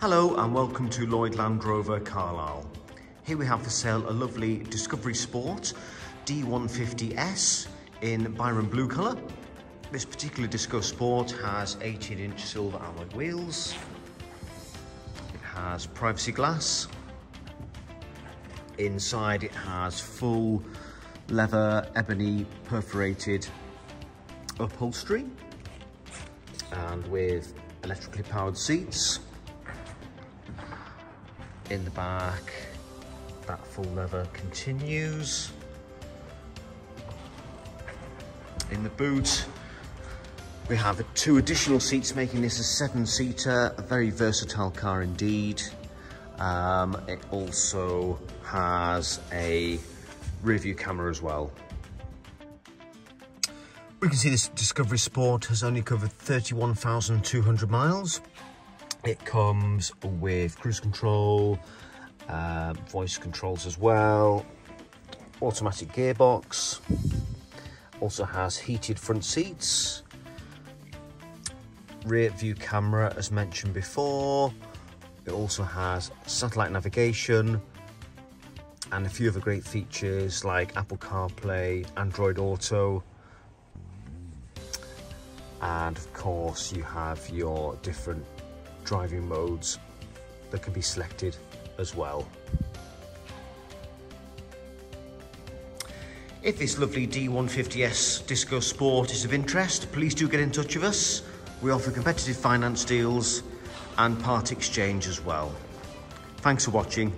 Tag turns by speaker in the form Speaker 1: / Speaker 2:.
Speaker 1: Hello and welcome to Lloyd Land Rover Carlisle. Here we have for sale a lovely Discovery Sport D150S in Byron blue colour. This particular Disco Sport has 18 inch silver alloy wheels. It has privacy glass. Inside it has full leather ebony perforated upholstery and with electrically powered seats in the back. That full leather continues. In the boot, we have two additional seats, making this a seven-seater, a very versatile car indeed. Um, it also has a rear view camera as well. We can see this Discovery Sport has only covered 31,200 miles. It comes with cruise control, uh, voice controls as well, automatic gearbox, also has heated front seats, rear view camera as mentioned before, it also has satellite navigation and a few other great features like Apple CarPlay, Android Auto, and of course you have your different driving modes that can be selected as well. If this lovely D150S Disco Sport is of interest, please do get in touch with us. We offer competitive finance deals and part exchange as well. Thanks for watching